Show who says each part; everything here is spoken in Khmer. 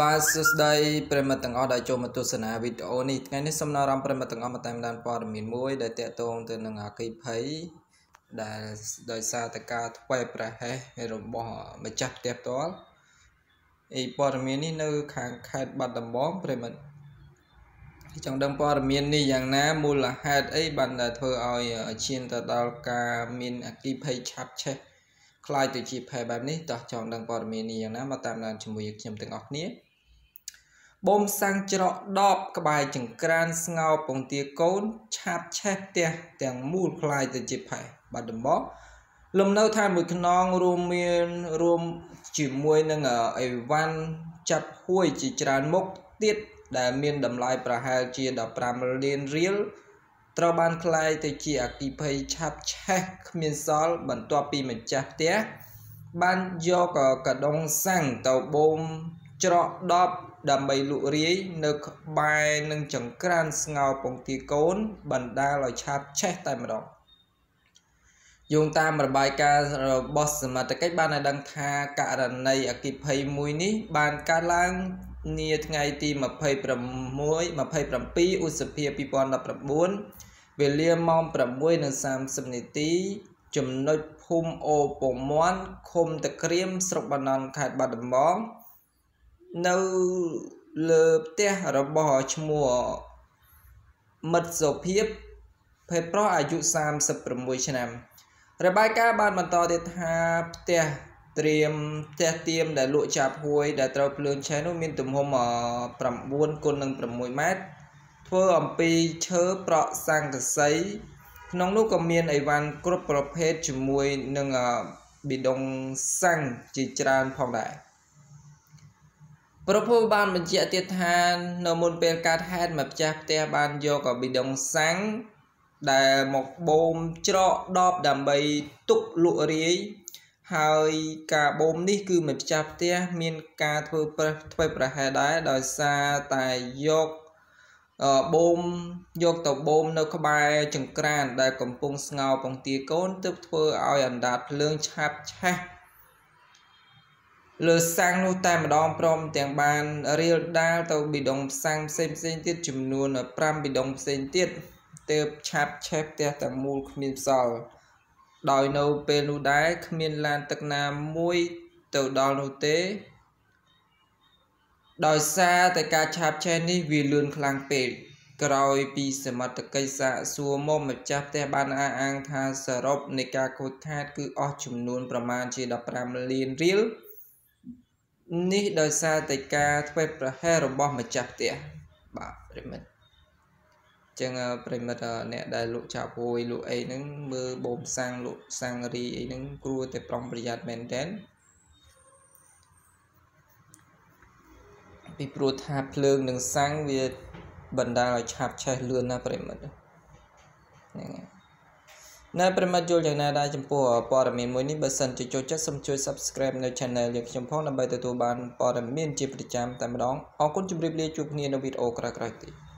Speaker 1: បាទសួស្តីប្រិមត្តទាំងអស់ដែលចូលមកទស្សនាវីដេអូនេះថ្ងៃនេះសូមណ៌រំប្រិមត្តទាំងអស់មកតាមដានព័ត៌មានមួយ ដែលតាក់ទងទៅនឹងអគិភ័យដែលដោយសារតែការធ្វេសប្រហែសរបស់ម្ចាស់ផ្ទះផ្ទាល់អីព័ត៌មាននេះនៅ ខាងខេត្តបាត់ដំបងប្រិមត្តចង់ដឹងព័ត៌មាននេះយ៉ាងណាមូលហេតុអីបានដែលធ្វើឲ្យឈានទៅដល់ការមានអគិភ័យឆាប់ឆេះ ខ្លាយទៅជាផែបែបនេះតោះចង់ដឹងព័ត៌មាននេះយ៉ាងណាមកតាមដានជាមួយខ្ញុំទាំងអស់គ្នាបូមសាំងច្រកដបក្បែរចង្ក្រានស្ងោពងទាកូនឆាប់ឆេះផ្ទះទាំងមូលខ្លាយទៅជាផែបាត់ដំបងលំនៅឋានមួយខ្នងរួមមានរួមជាមួយនឹងអីវ៉ាន់ចាប់ហួយជាច្រើនមុខទៀតដែលមានតម្លៃប្រហែលជា15លានរៀល ត្រូវបានคลายទៅជាអគិភ័យឆាប់ឆេះគ្មានសល់បន្ទាប់ពីម្ចាស់ផ្ទះបានយកកដុងសាំងទៅបូមច្រកដបដើម្បីលក់រាយនៅក្បែរនឹងចង្ក្រានស្ងោពងទាកូនបណ្ដាលឲ្យឆាប់ឆេះតែម្ដងយោងតាមរបាយការណ៍របស់សមត្ថកិច្ចបានឲ្យដឹងថាករណីអគិភ័យមួយនេះបានកើតឡើង នាថ្ងៃទី26 27ឧសភា2019វេលាម៉ោង6:30នាទី ចំណុចភូមិអូពមន់ឃុំតក្រៀមស្រុកបាណន់ខេត្តបាត់ដំបងនៅលើផ្ទះរបស់ឈ្មោះមិត្តសុភាព ភេទប្រុសអាយុ36ឆ្នាំ របាយការណ៍បានបន្តទៀតថាផ្ទះ ត្រៀមផ្ទះទៀមដែលលក់ចាប់ហួយដែលត្រូវភ្លើងឆេះនោះមានទំហំ9គុណនឹង6ម៉ែត្រធ្វើអំពីឈើប្រក់ស័ង្កសី ក្នុងនោះក៏មានអីវ៉ាន់គ្រប់ប្រភេទជាមួយនឹងប៊ីដុងសាំងជាច្រើនផងដែរប្រពន្ធបានបញ្ជាក់ទៀតថានៅមុនពេលកើតហេតុម្ចាស់ផ្ទះបានយកប៊ីដុងសាំងដែលមកបូមច្រកដបដើម្បីទុកលក់រាយ ហើយការបូមនេះគឺម្ចាស់ផ្ទះមានការធ្វើធ្វើប្រហែលដែរដោយសារតែយកបូមយកទៅបូមនៅក្បែរចង្ក្រាន ដែលកំពុងស្ងោពងទាកូនទើបធ្វើឲ្យអណ្ដាតភ្លើងឆាប់ឆេះលើសាំងនោះតែម្ដងព្រមទាំងបានរៀលដាលទៅប៊ីដុងសាំងផ្សេងផ្សេងទៀតចំនួន5ប៊ីដុងផ្សេងទៀតទើបឆាប់ឆេះផ្ទះទាំងមូលគ្មានសល់ ដោយនៅពេលនោះដែរគ្មានឡានទឹកណាមួយទៅដល់នោះទេ ដោយសារតែការឆាបឆេះនេះវាលឿនខ្លាំងពេកក្រោយពីសមត្ថកិច្ចសាកសួរមកម្ចាស់ផ្ទះបានអះអាងថាសរុបនៃការខូចខាត គឺអស់ចំនួនប្រមាណជា15លានរៀលនេះដោយសារតែការធ្វើប្រហែសរបស់ម្ចាស់ផ្ទះបាទប្រិមិត្ត ចឹងប្រិមិត្តអ្នកដែលលក់ឆាពួយលក់អីហ្នឹងមើលបូមសាំងលក់សាំងរីអីហ្នឹងគួរតែប្រុងប្រយ័ត្នមែនតើពីព្រោះថាភ្លើងនឹងសាំងវាបណ្ដាលឲ្យឆាប់ឆេះលឿនណាប្រិមិត្តហ្នឹងហើយនៅប្រិមត្តយល់យ៉ាងណាដែរចំពោះព័ត៌មានមួយនេះបើសិនជាចូលចិត្តសូមជួយ Subscribe នៅ Channel យើងខ្ញុំផងដើម្បីទទួលបានព័ត៌មានជាប្រចាំតែម្ដងអរគុណជម្រាបលាជួបគ្នានៅវីដេអូក្រោយៗទៀត